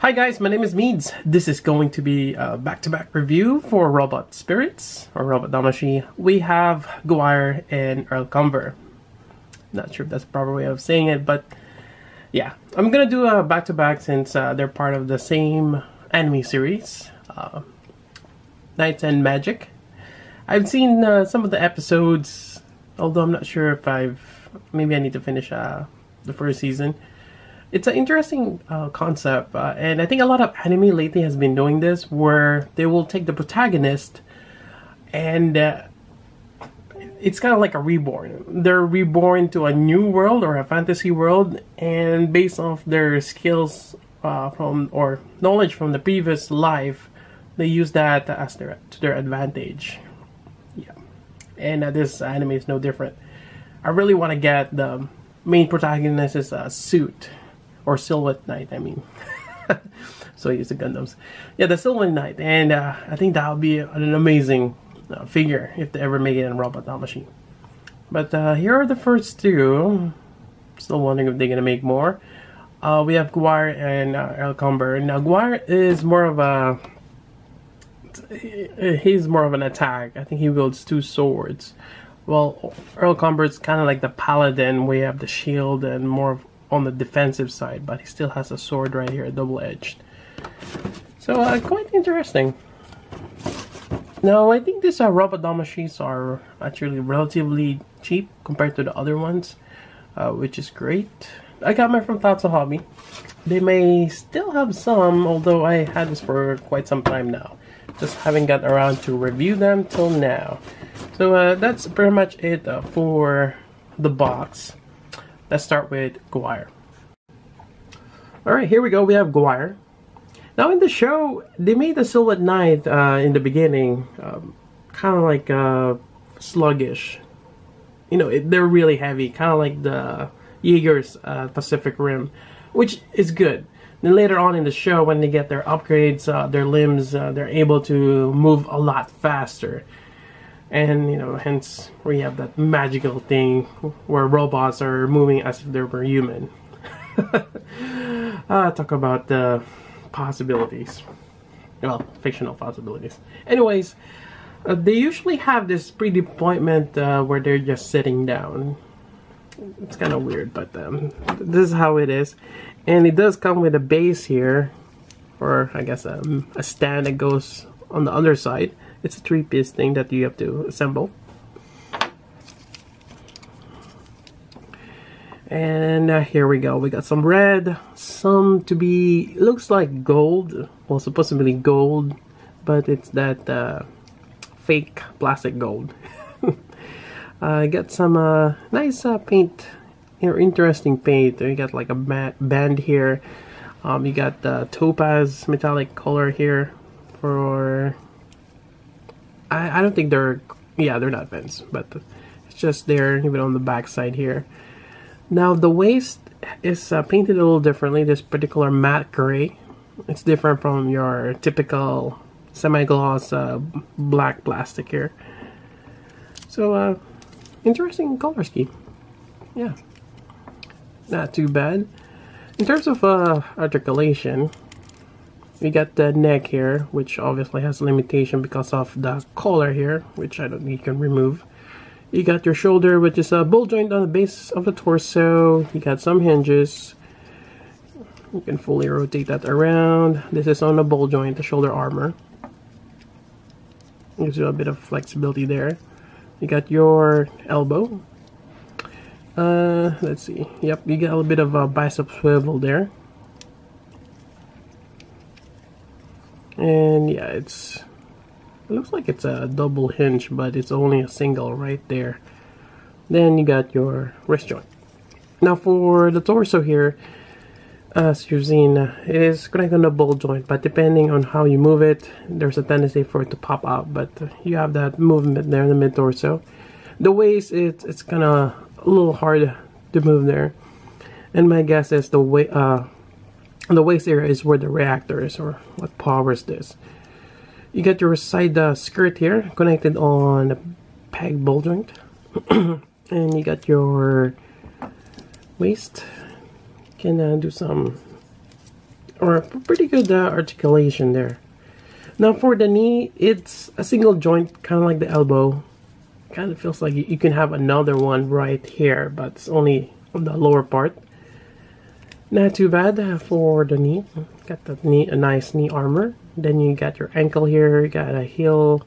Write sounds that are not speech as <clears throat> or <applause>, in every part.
Hi guys, my name is Meads. This is going to be a back-to-back review for Robot Spirits, or Robot Damashii. We have Guair and Earlcumber. Not sure if that's the proper way of saying it, but yeah. I'm gonna do a back-to-back since uh, they're part of the same anime series, uh, Knights and Magic. I've seen uh, some of the episodes, although I'm not sure if I've... Maybe I need to finish uh, the first season it's an interesting uh, concept, uh, and I think a lot of anime lately has been doing this, where they will take the protagonist, and uh, it's kind of like a reborn. They're reborn to a new world or a fantasy world, and based off their skills uh, from or knowledge from the previous life, they use that as their to their advantage. Yeah, and uh, this anime is no different. I really want to get the main protagonist's uh, suit or Silhouette Knight, I mean. <laughs> so use the Gundams. Yeah, the Silhouette Knight, and uh, I think that would be an amazing uh, figure if they ever make it in Robot Machine. But uh, here are the first two. Still wondering if they're gonna make more. Uh, we have Guair and uh, Earlcumber. Now Guair is more of a he's more of an attack. I think he wields two swords. Well, Earlcumber is kind of like the paladin, We have the shield and more of on the defensive side, but he still has a sword right here, double-edged. So uh, quite interesting. Now I think these uh, Robot Damashis are actually relatively cheap compared to the other ones, uh, which is great. I got mine from Tatsu Hobby. They may still have some, although I had this for quite some time now. Just haven't got around to review them till now. So uh, that's pretty much it uh, for the box. Let's start with Guair. Alright, here we go. We have Guair. Now in the show, they made the Silhouette Knight uh, in the beginning um, kind of like uh, sluggish. You know, it, they're really heavy, kind of like the Jaeger's uh, Pacific Rim, which is good. Then later on in the show, when they get their upgrades, uh, their limbs, uh, they're able to move a lot faster and you know hence we have that magical thing where robots are moving as if they were human. Uh, <laughs> talk about the possibilities. Well fictional possibilities. Anyways uh, they usually have this pre-deployment uh, where they're just sitting down. It's kind of weird but um, this is how it is. And it does come with a base here or I guess um, a stand that goes on the underside it's a three-piece thing that you have to assemble. And uh, here we go. We got some red, some to be looks like gold. Well, be gold, but it's that uh, fake plastic gold. <laughs> I uh, got some uh, nice uh, paint, you know, interesting paint. You got like a band here. Um, you got the topaz metallic color here for I, I don't think they're yeah they're not vents but it's just there even on the back side here. Now the waist is uh, painted a little differently this particular matte gray. It's different from your typical semi-gloss uh, black plastic here. So uh, interesting color scheme. Yeah. Not too bad. In terms of uh, articulation we got the neck here which obviously has limitation because of the collar here which I don't think you can remove. You got your shoulder which is a ball joint on the base of the torso. You got some hinges. You can fully rotate that around. This is on the ball joint the shoulder armor. Gives you a bit of flexibility there. You got your elbow. Uh, let's see. Yep you got a little bit of a bicep swivel there and yeah it's it looks like it's a double hinge but it's only a single right there. Then you got your wrist joint. Now for the torso here as you've seen it is connected on a ball joint but depending on how you move it there's a tendency for it to pop out but you have that movement there in the mid torso. The waist it's it's kind of a little hard to move there. And my guess is the way uh the waist area is where the reactor is or what powers this. You get your side uh, skirt here connected on a peg ball joint. <clears throat> and you got your waist. Can uh, do some or pretty good uh, articulation there. Now for the knee, it's a single joint, kind of like the elbow. Kind of feels like you can have another one right here, but it's only on the lower part. Not too bad for the knee. Got the knee, a nice knee armor. Then you got your ankle here. You got a heel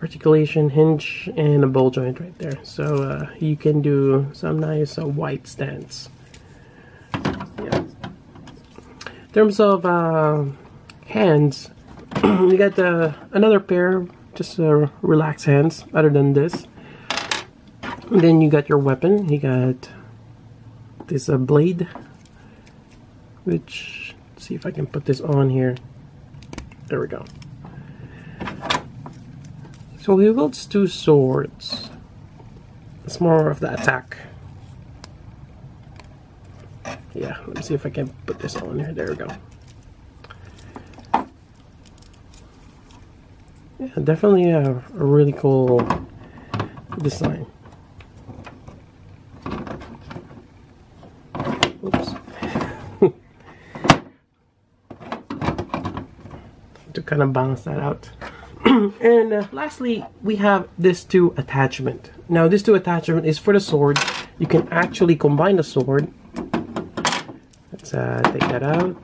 articulation hinge and a ball joint right there. So uh, you can do some nice uh, wide stance. Yeah. In terms of uh, hands, <clears throat> you got uh, another pair, just uh, relaxed hands, other than this. Then you got your weapon. You got this uh, blade, which see if I can put this on here. There we go. So he wields two swords. It's more of the attack. Yeah, let me see if I can put this on here. There we go. Yeah, definitely a, a really cool design. Oops. to kind of balance that out. <clears throat> and uh, lastly, we have this two attachment. Now, this two attachment is for the sword. You can actually combine the sword. Let's uh, take that out.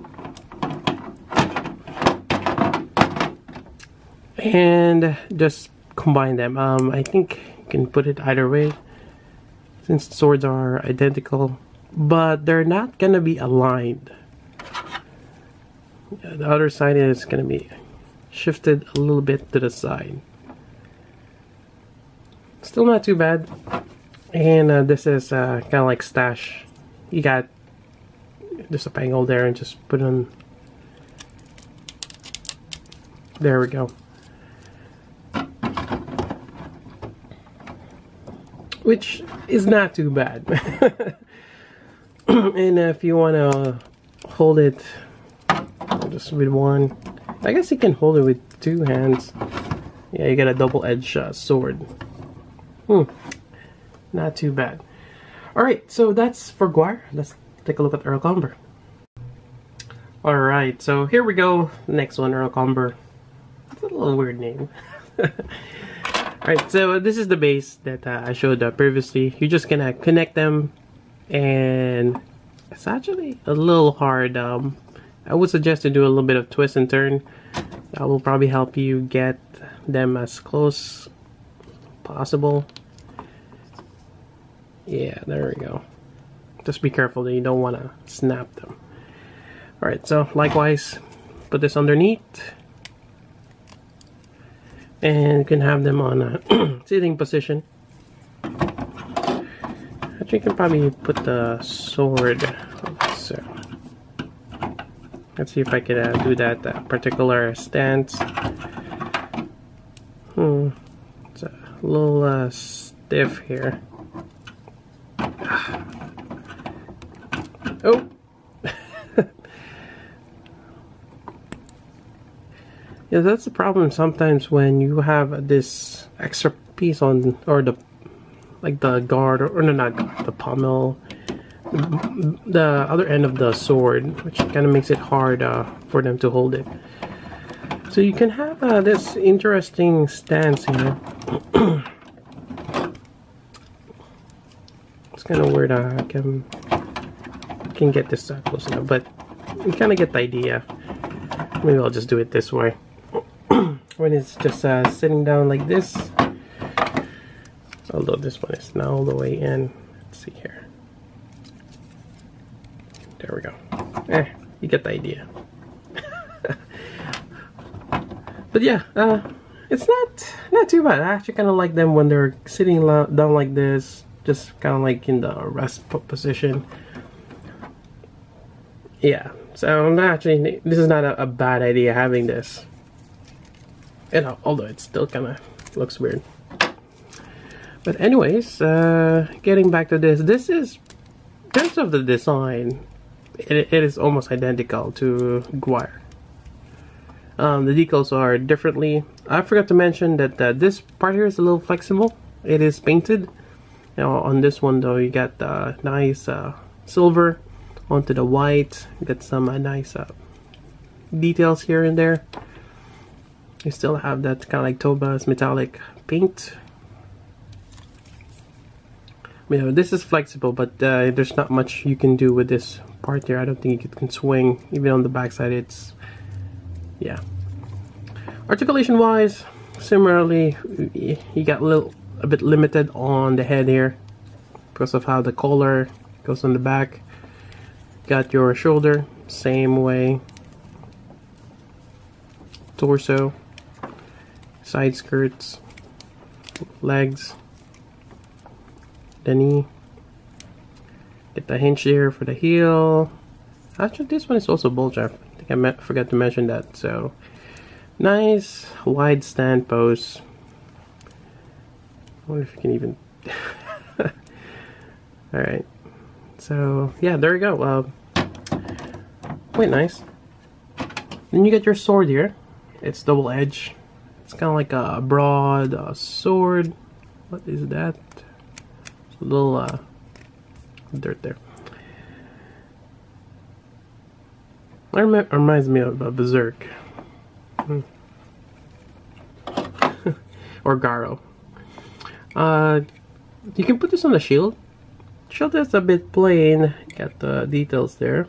And just combine them. Um, I think you can put it either way since swords are identical, but they're not gonna be aligned. The other side is gonna be shifted a little bit to the side. Still not too bad. And uh, this is uh, kind of like stash. You got just a pangle there and just put on. There we go. Which is not too bad. <laughs> and if you want to hold it just with one I guess you can hold it with two hands. Yeah, you got a double-edged uh, sword. Hmm. Not too bad. Alright, so that's for Guair. Let's take a look at Earlcumber. Alright, so here we go. Next one, Earlcumber. It's a little weird name. <laughs> Alright, so this is the base that uh, I showed uh, previously. You're just gonna connect them and it's actually a little hard um, I would suggest to do a little bit of twist and turn. That will probably help you get them as close possible. Yeah, there we go. Just be careful that you don't want to snap them. Alright, so likewise, put this underneath. And you can have them on a <clears throat> sitting position. Actually, you can probably put the sword so Let's see if I can uh, do that uh, particular stance. Hmm, it's a little uh, stiff here. Oh! <laughs> yeah, that's the problem sometimes when you have this extra piece on, or the, like the guard, or, or no, not the pommel the other end of the sword, which kind of makes it hard uh, for them to hold it. So you can have uh, this interesting stance here. <clears throat> it's kind of weird. Uh, I can can get this uh, close enough, but you kind of get the idea. Maybe I'll just do it this way. <clears throat> when it's just uh, sitting down like this. Although this one is now all the way in. Let's see here. There we go. Eh, you get the idea. <laughs> but yeah, uh, it's not not too bad. I actually kind of like them when they're sitting down like this, just kind of like in the rest position. Yeah, so I'm not actually, this is not a, a bad idea having this. You know, although it still kind of looks weird. But anyways, uh, getting back to this, this is, in terms of the design, it, it is almost identical to Guair. Um, the decals are differently. I forgot to mention that uh, this part here is a little flexible. It is painted. Now on this one though, you got the nice uh, silver onto the white. You got some uh, nice uh, details here and there. You still have that kind of like topaz metallic paint. You know, this is flexible, but uh, there's not much you can do with this part here. I don't think you can swing. Even on the backside, it's... Yeah. Articulation wise, similarly, you got a little a bit limited on the head here because of how the collar goes on the back. Got your shoulder, same way. Torso, side skirts, legs, the knee. Get the hinge here for the heel. Actually, this one is also bulge. I think I forgot to mention that. So, nice wide stand pose. I wonder if you can even. <laughs> All right. So yeah, there you go. Uh, quite nice. Then you get your sword here. It's double edge. It's kind of like a broad uh, sword. What is that? a little uh, dirt there. That reminds me of uh, Berserk. Hmm. <laughs> or Garo. Uh, you can put this on the shield. Shield is a bit plain. Got the details there.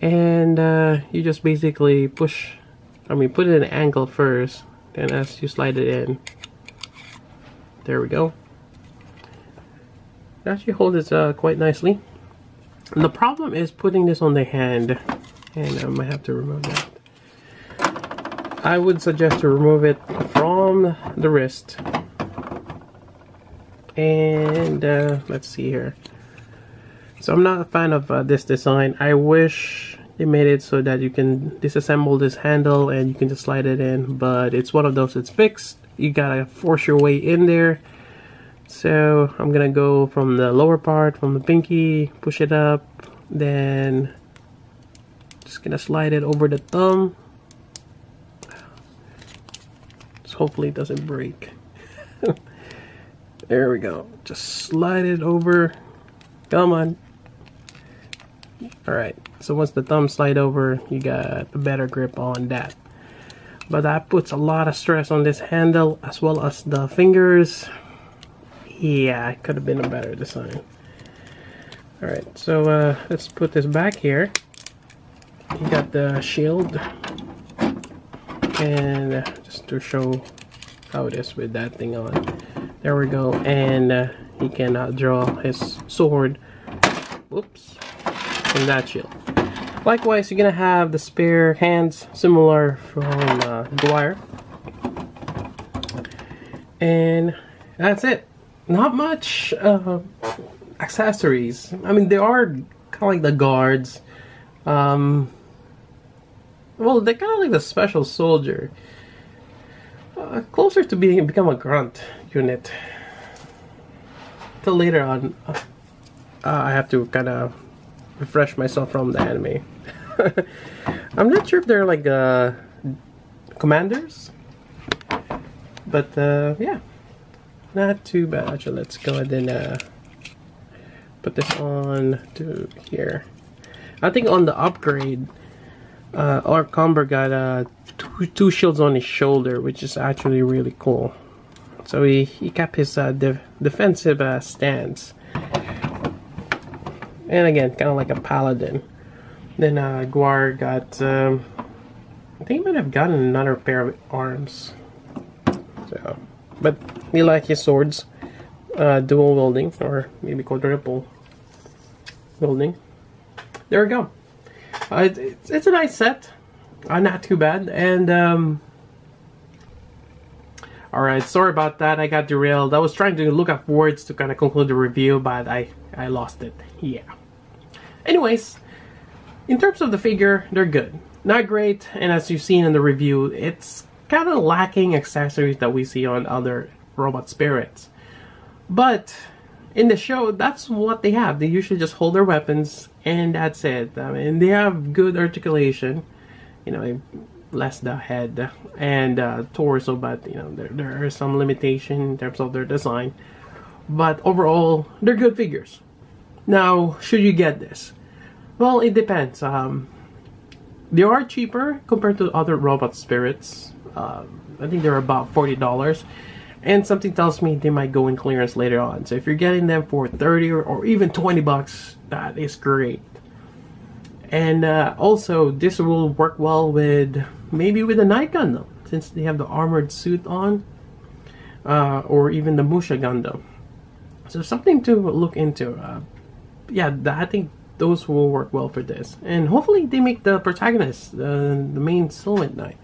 And uh, you just basically push, I mean put it in an angle first. then as you slide it in, there we go. It actually holds it uh, quite nicely. And the problem is putting this on the hand. And I might have to remove that. I would suggest to remove it from the wrist and uh, let's see here so I'm not a fan of uh, this design I wish they made it so that you can disassemble this handle and you can just slide it in but it's one of those that's fixed you gotta force your way in there so I'm gonna go from the lower part from the pinky push it up then just gonna slide it over the thumb so hopefully it doesn't break <laughs> There we go. Just slide it over. Come on. Alright, so once the thumb slide over, you got a better grip on that. But that puts a lot of stress on this handle as well as the fingers. Yeah, it could have been a better design. Alright, so uh, let's put this back here. You got the shield. And just to show how it is with that thing on. There we go. And uh, he can uh, draw his sword. Whoops. From that shield. Likewise, you're gonna have the spare hands similar from uh, Guair. And that's it. Not much uh, accessories. I mean, there are kind of like the guards. Um, well, they're kind of like the special soldier. Uh, closer to being become a grunt unit. Till later on, uh, I have to kind of refresh myself from the anime. <laughs> I'm not sure if they're like uh, commanders, but uh, yeah, not too bad. Actually, let's go ahead and uh, put this on to here. I think on the upgrade, uh, Earlcumber got uh, two, two shields on his shoulder, which is actually really cool. So he, he kept his uh, de defensive uh, stance. And again, kind of like a paladin. Then uh, Guair got, um, I think he might have gotten another pair of arms. So, but he like his swords, uh, dual wielding, or maybe quadruple wielding. There we go. Uh, it's, it's a nice set. Uh, not too bad. And um, Alright, sorry about that. I got derailed. I was trying to look up words to kind of conclude the review, but I, I lost it. Yeah. Anyways, in terms of the figure, they're good. Not great, and as you've seen in the review, it's kind of lacking accessories that we see on other robot spirits. But in the show, that's what they have. They usually just hold their weapons, and that's it. I mean, they have good articulation. You know, less the head and uh, torso but you know there, there are some limitation in terms of their design but overall they're good figures now should you get this well it depends um, they are cheaper compared to other robot spirits. Uh, I think they're about forty dollars, and something tells me they might go in clearance later on. So if you're getting them for thirty or, or even twenty bucks, that is great. And uh, also, this will work well with maybe with a Knight Gundam since they have the armored suit on, uh, or even the Musha Gundam. So something to look into. Uh, yeah, I think those will work well for this, and hopefully they make the protagonist uh, the main Silhouette Knight,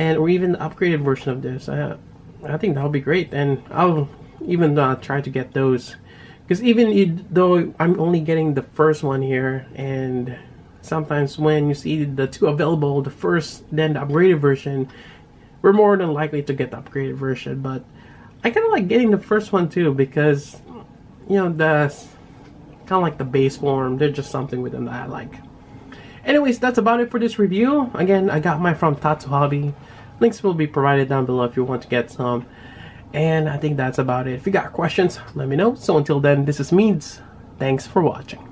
and or even the upgraded version of this. I, I think that would be great, and I'll even uh, try to get those because even though I'm only getting the first one here, and sometimes when you see the two available, the first then the upgraded version, we're more than likely to get the upgraded version. But I kind of like getting the first one too because you know the kind of like the base form. There's just something within that I like. Anyways, that's about it for this review. Again, I got mine from Tatsu Hobby. Links will be provided down below if you want to get some. And I think that's about it. If you got questions, let me know. So until then, this is Meads. Thanks for watching.